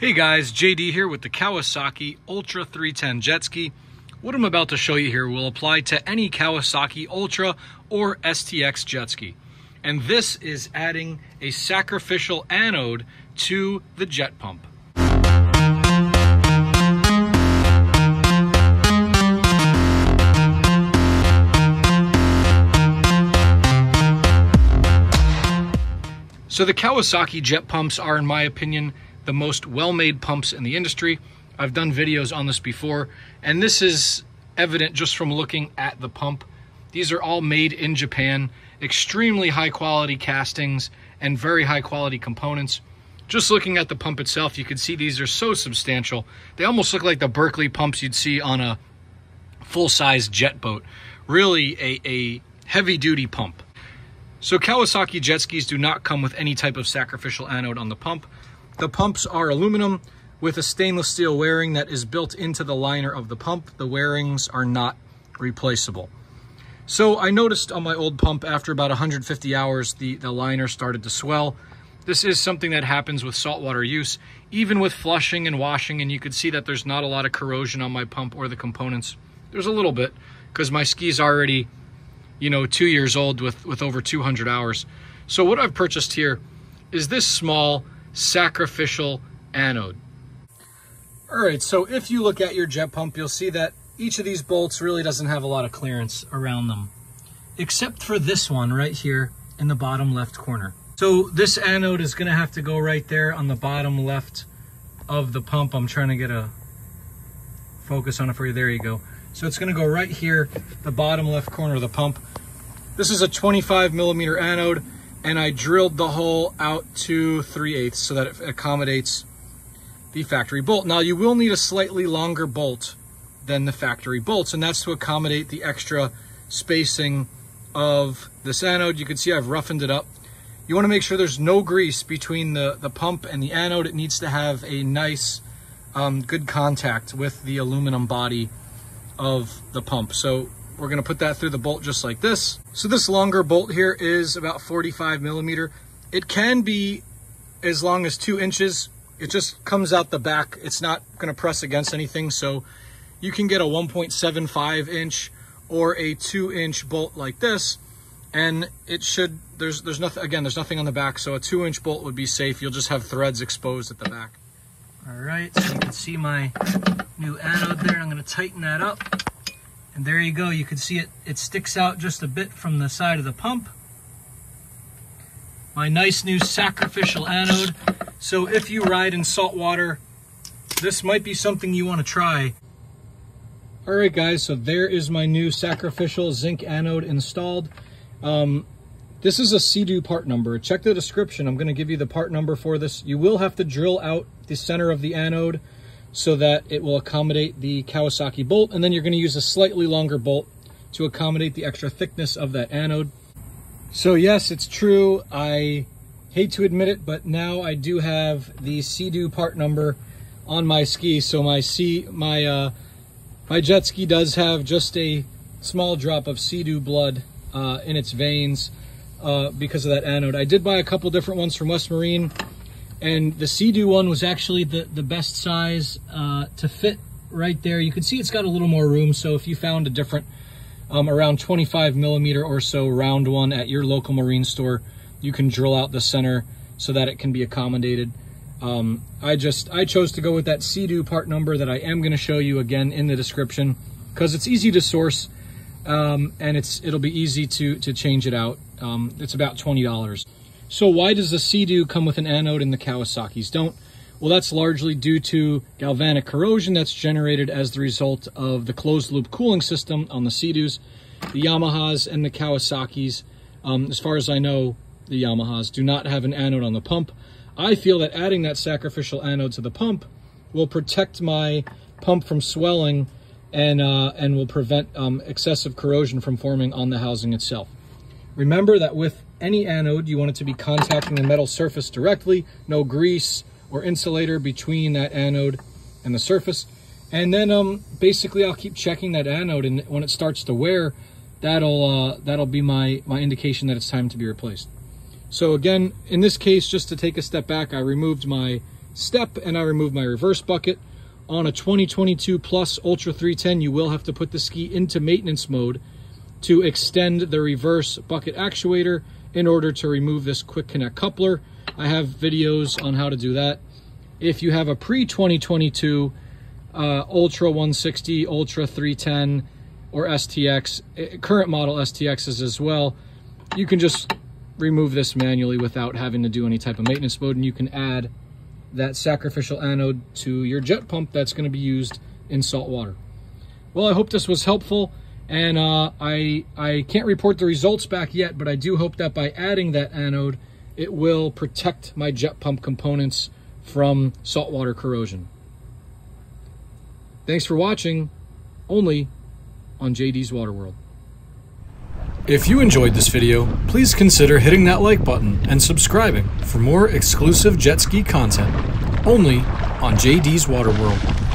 Hey guys, JD here with the Kawasaki Ultra 310 jet ski. What I'm about to show you here will apply to any Kawasaki Ultra or STX jet ski. And this is adding a sacrificial anode to the jet pump. So the Kawasaki jet pumps are, in my opinion, the most well-made pumps in the industry. I've done videos on this before, and this is evident just from looking at the pump. These are all made in Japan, extremely high quality castings and very high quality components. Just looking at the pump itself, you can see these are so substantial. They almost look like the Berkeley pumps you'd see on a full-size jet boat. Really a, a heavy-duty pump. So Kawasaki jet skis do not come with any type of sacrificial anode on the pump. The pumps are aluminum with a stainless steel wear ring that is built into the liner of the pump. The wear rings are not replaceable. So I noticed on my old pump after about 150 hours, the, the liner started to swell. This is something that happens with saltwater use, even with flushing and washing, and you could see that there's not a lot of corrosion on my pump or the components. There's a little bit, because my ski's already, you know, two years old with, with over 200 hours. So what I've purchased here is this small sacrificial anode. All right, so if you look at your jet pump, you'll see that each of these bolts really doesn't have a lot of clearance around them, except for this one right here in the bottom left corner. So this anode is gonna have to go right there on the bottom left of the pump. I'm trying to get a focus on it for you. There you go. So it's gonna go right here, the bottom left corner of the pump. This is a 25 millimeter anode and I drilled the hole out to 3 eighths so that it accommodates the factory bolt. Now you will need a slightly longer bolt than the factory bolts, and that's to accommodate the extra spacing of this anode. You can see I've roughened it up. You wanna make sure there's no grease between the, the pump and the anode. It needs to have a nice, um, good contact with the aluminum body of the pump. So we're gonna put that through the bolt just like this. So this longer bolt here is about 45 millimeter. It can be as long as two inches. It just comes out the back. It's not gonna press against anything. So you can get a 1.75 inch or a two inch bolt like this. And it should, there's, there's nothing, again, there's nothing on the back. So a two inch bolt would be safe. You'll just have threads exposed at the back. All right, so you can see my new anode there. I'm gonna tighten that up. And there you go, you can see it, it sticks out just a bit from the side of the pump. My nice new sacrificial anode. So if you ride in salt water, this might be something you wanna try. All right guys, so there is my new sacrificial zinc anode installed. Um, this is a Sea-Doo part number. Check the description. I'm going to give you the part number for this. You will have to drill out the center of the anode so that it will accommodate the Kawasaki bolt. And then you're going to use a slightly longer bolt to accommodate the extra thickness of that anode. So yes, it's true. I hate to admit it, but now I do have the Sea-Doo part number on my ski. So my sea, my, uh, my jet ski does have just a small drop of Sea-Doo blood uh, in its veins uh, because of that anode. I did buy a couple different ones from West Marine and the Sea-Doo one was actually the, the best size uh, to fit right there. You can see it's got a little more room, so if you found a different um, around 25 millimeter or so round one at your local marine store, you can drill out the center so that it can be accommodated. Um, I just, I chose to go with that Sea-Doo part number that I am going to show you again in the description because it's easy to source um, and it's it'll be easy to, to change it out. Um, it's about $20. So why does the Sea-Doo come with an anode and the Kawasaki's don't? Well, that's largely due to galvanic corrosion that's generated as the result of the closed loop cooling system on the Sea-Doos. The Yamahas and the Kawasaki's, um, as far as I know, the Yamahas do not have an anode on the pump. I feel that adding that sacrificial anode to the pump will protect my pump from swelling and, uh, and will prevent um, excessive corrosion from forming on the housing itself. Remember that with any anode, you want it to be contacting the metal surface directly, no grease or insulator between that anode and the surface. And then um, basically I'll keep checking that anode and when it starts to wear, that'll, uh, that'll be my, my indication that it's time to be replaced. So again, in this case, just to take a step back, I removed my step and I removed my reverse bucket. On a 2022 Plus Ultra 310, you will have to put the ski into maintenance mode to extend the reverse bucket actuator in order to remove this quick connect coupler. I have videos on how to do that. If you have a pre-2022 uh, Ultra 160, Ultra 310, or STX, eh, current model STXs as well, you can just remove this manually without having to do any type of maintenance mode and you can add that sacrificial anode to your jet pump that's going to be used in salt water. Well, I hope this was helpful and uh, I, I can't report the results back yet, but I do hope that by adding that anode, it will protect my jet pump components from saltwater corrosion. Thanks for watching, only on JD's Water World. If you enjoyed this video, please consider hitting that like button and subscribing for more exclusive jet ski content, only on JD's Water World.